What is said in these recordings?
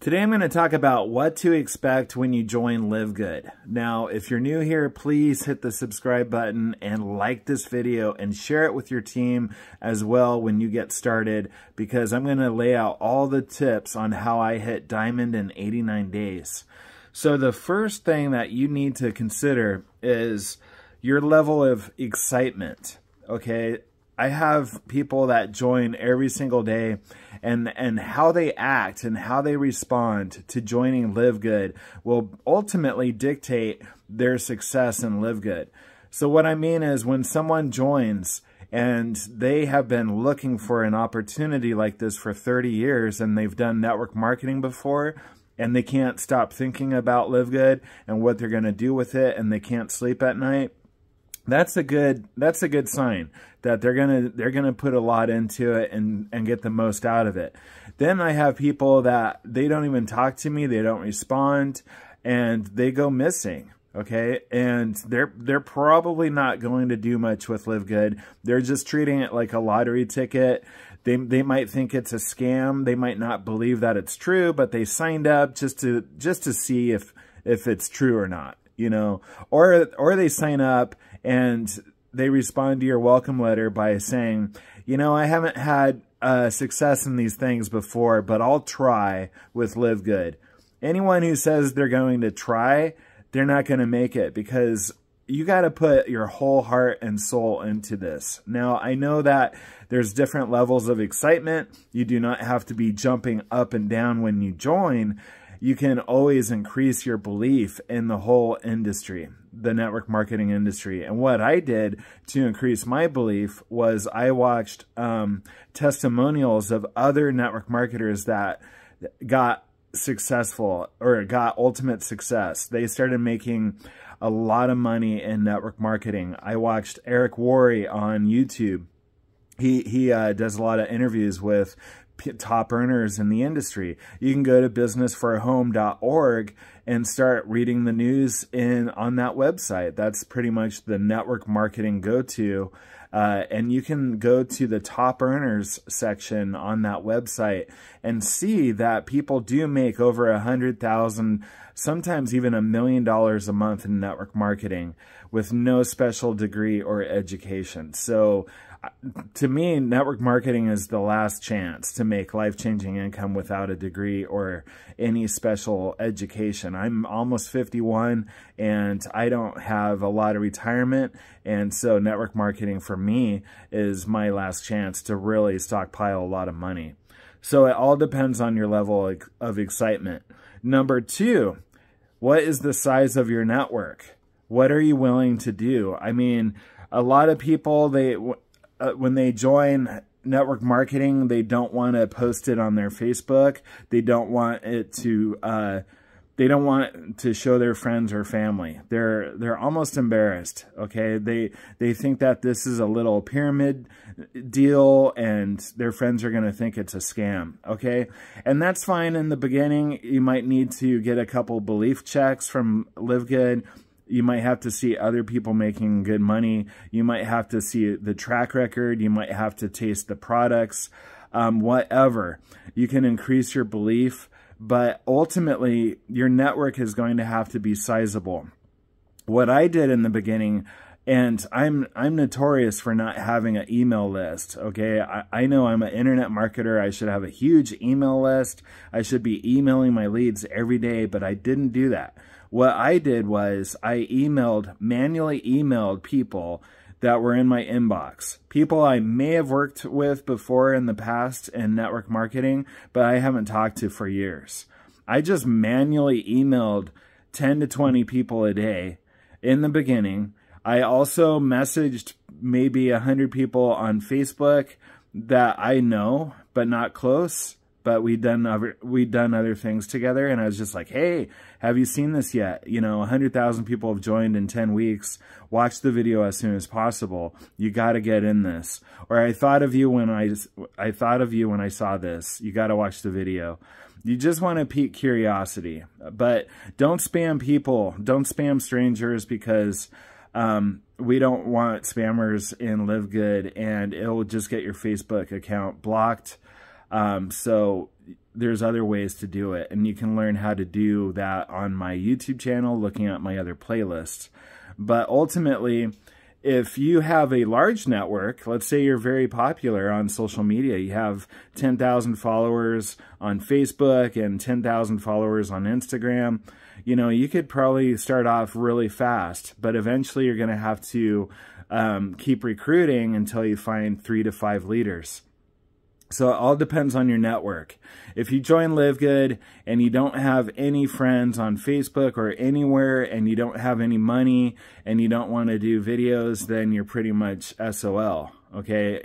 Today I'm going to talk about what to expect when you join Live Good. Now, if you're new here, please hit the subscribe button and like this video and share it with your team as well when you get started because I'm going to lay out all the tips on how I hit diamond in 89 days. So the first thing that you need to consider is your level of excitement. Okay, I have people that join every single day and and how they act and how they respond to joining Live Good will ultimately dictate their success in Live Good. So what I mean is when someone joins and they have been looking for an opportunity like this for 30 years and they've done network marketing before and they can't stop thinking about Live Good and what they're going to do with it and they can't sleep at night that's a good that's a good sign that they're gonna they're gonna put a lot into it and and get the most out of it. Then i have people that they don't even talk to me they don't respond and they go missing okay? And they're they're probably not going to do much with live good. They're just treating it like a lottery ticket. They they might think it's a scam. They might not believe that it's true but they signed up just to just to see if if it's true or not you know? Or or they sign up and they respond to your welcome letter by saying, you know, I haven't had uh, success in these things before, but I'll try with Live Good. Anyone who says they're going to try, they're not going to make it because you got to put your whole heart and soul into this. Now, I know that there's different levels of excitement. You do not have to be jumping up and down when you join, you can always increase your belief in the whole industry, the network marketing industry. And what I did to increase my belief was I watched um, testimonials of other network marketers that got successful or got ultimate success. They started making a lot of money in network marketing. I watched Eric Worre on YouTube. He he uh, does a lot of interviews with top earners in the industry. You can go to businessforahome.org and start reading the news in on that website. That's pretty much the network marketing go-to. Uh, and you can go to the top earners section on that website and see that people do make over a hundred thousand, sometimes even a million dollars a month in network marketing with no special degree or education. So to me, network marketing is the last chance to make life-changing income without a degree or any special education. I'm almost 51 and I don't have a lot of retirement. And so network marketing for me is my last chance to really stockpile a lot of money. So it all depends on your level of excitement. Number two, what is the size of your network? What are you willing to do? I mean, a lot of people, they uh, when they join network marketing, they don't want to post it on their Facebook. They don't want it to, uh, they don't want to show their friends or family. They're, they're almost embarrassed. Okay. They, they think that this is a little pyramid deal and their friends are going to think it's a scam. Okay. And that's fine in the beginning. You might need to get a couple belief checks from Live Good you might have to see other people making good money. You might have to see the track record. You might have to taste the products, um, whatever. You can increase your belief, but ultimately your network is going to have to be sizable. What I did in the beginning, and I'm I'm notorious for not having an email list. Okay, I, I know I'm an internet marketer. I should have a huge email list. I should be emailing my leads every day, but I didn't do that. What I did was I emailed, manually emailed people that were in my inbox. People I may have worked with before in the past in network marketing, but I haven't talked to for years. I just manually emailed 10 to 20 people a day in the beginning. I also messaged maybe 100 people on Facebook that I know, but not close but we'd done other we'd done other things together and I was just like, "Hey, have you seen this yet? You know, 100,000 people have joined in 10 weeks. Watch the video as soon as possible. You got to get in this." Or I thought of you when I I thought of you when I saw this. You got to watch the video. You just want to pique curiosity, but don't spam people. Don't spam strangers because um, we don't want spammers in Live Good and it will just get your Facebook account blocked Um, so there's other ways to do it. And you can learn how to do that on my YouTube channel, looking at my other playlists. But ultimately, if you have a large network, let's say you're very popular on social media, you have 10,000 followers on Facebook and 10,000 followers on Instagram, you know, you could probably start off really fast, but eventually you're going to have to um, keep recruiting until you find three to five leaders. So it all depends on your network. If you join Live Good and you don't have any friends on Facebook or anywhere and you don't have any money and you don't want to do videos, then you're pretty much SOL. Okay.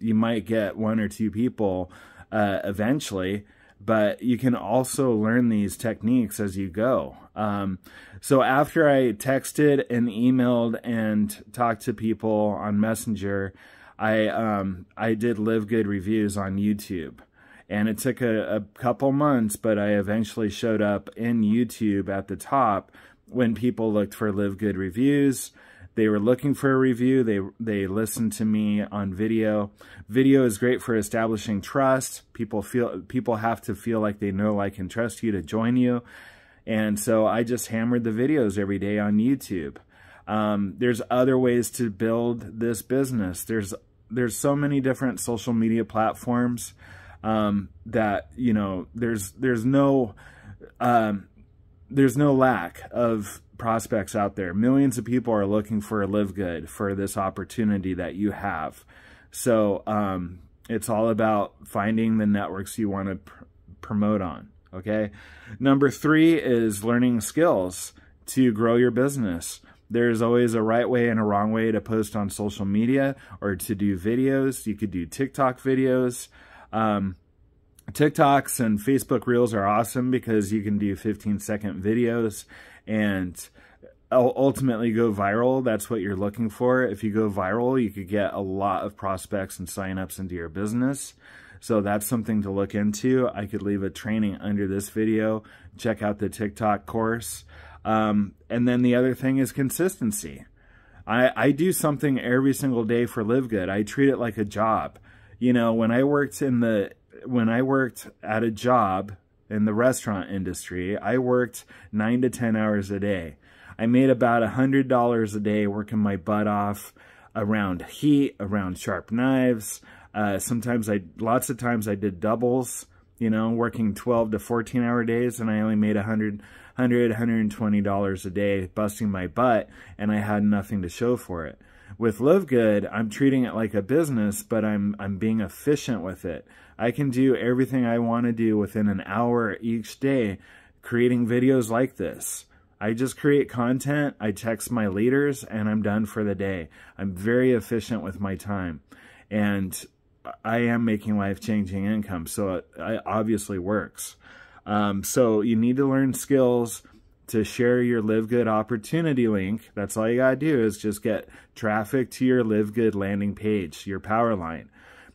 You might get one or two people uh, eventually, but you can also learn these techniques as you go. Um, so after I texted and emailed and talked to people on Messenger, I um, I did live good reviews on YouTube. And it took a, a couple months, but I eventually showed up in YouTube at the top when people looked for live good reviews. They were looking for a review. They they listened to me on video. Video is great for establishing trust. People feel people have to feel like they know, like, and trust you to join you. And so I just hammered the videos every day on YouTube. Um, there's other ways to build this business. There's there's so many different social media platforms um, that you know there's there's no um, there's no lack of prospects out there. Millions of people are looking for a live good for this opportunity that you have. So um, it's all about finding the networks you want to pr promote on. Okay. Number three is learning skills to grow your business. There's always a right way and a wrong way to post on social media or to do videos. You could do TikTok videos. Um, TikToks and Facebook Reels are awesome because you can do 15 second videos and ultimately go viral. That's what you're looking for. If you go viral, you could get a lot of prospects and signups into your business. So that's something to look into. I could leave a training under this video. Check out the TikTok course. Um, and then the other thing is consistency. I, I do something every single day for Live Good. I treat it like a job. You know, when I worked in the when I worked at a job in the restaurant industry, I worked nine to 10 hours a day. I made about a $100 a day working my butt off around heat, around sharp knives. Uh, sometimes I, lots of times I did doubles, you know, working 12 to 14 hour days and I only made a 100 100 $120 a day busting my butt and I had nothing to show for it. With Live Good, I'm treating it like a business, but I'm I'm being efficient with it. I can do everything I want to do within an hour each day creating videos like this. I just create content, I text my leaders, and I'm done for the day. I'm very efficient with my time. And I am making life-changing income, so it, it obviously works. Um, so you need to learn skills to share your Live Good opportunity link. That's all you got to do is just get traffic to your Live Good landing page, your power line.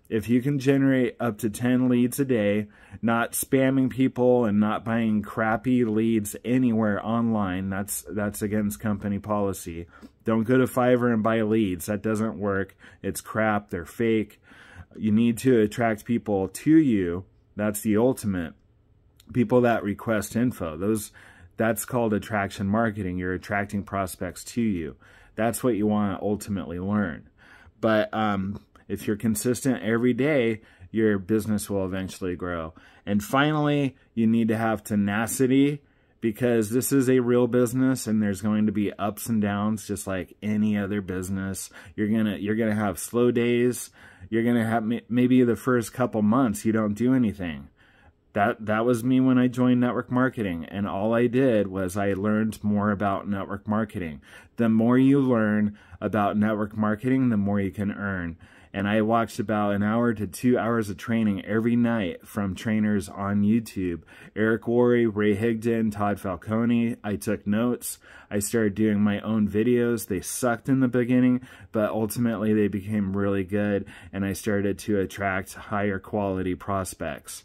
If you can generate up to 10 leads a day, not spamming people and not buying crappy leads anywhere online, that's that's against company policy. Don't go to Fiverr and buy leads. That doesn't work. It's crap. They're fake. You need to attract people to you. That's the ultimate people that request info. Those that's called attraction marketing. You're attracting prospects to you. That's what you want to ultimately learn. But um, if you're consistent every day, your business will eventually grow. And finally, you need to have tenacity because this is a real business and there's going to be ups and downs just like any other business. You're going to you're going to have slow days. You're going to have maybe the first couple months you don't do anything that that was me when I joined network marketing and all I did was I learned more about network marketing. The more you learn about network marketing, the more you can earn. And I watched about an hour to two hours of training every night from trainers on YouTube. Eric Worre, Ray Higdon, Todd Falcone. I took notes. I started doing my own videos. They sucked in the beginning, but ultimately they became really good and I started to attract higher quality prospects.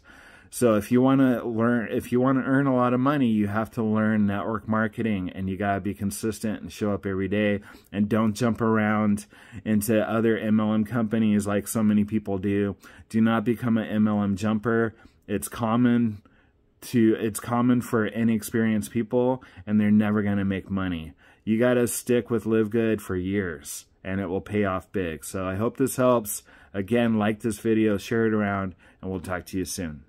So if you want to learn, if you want to earn a lot of money, you have to learn network marketing and you got to be consistent and show up every day and don't jump around into other MLM companies like so many people do. Do not become an MLM jumper. It's common to, it's common for inexperienced people and they're never going to make money. You got to stick with Live Good for years and it will pay off big. So I hope this helps. Again, like this video, share it around, and we'll talk to you soon.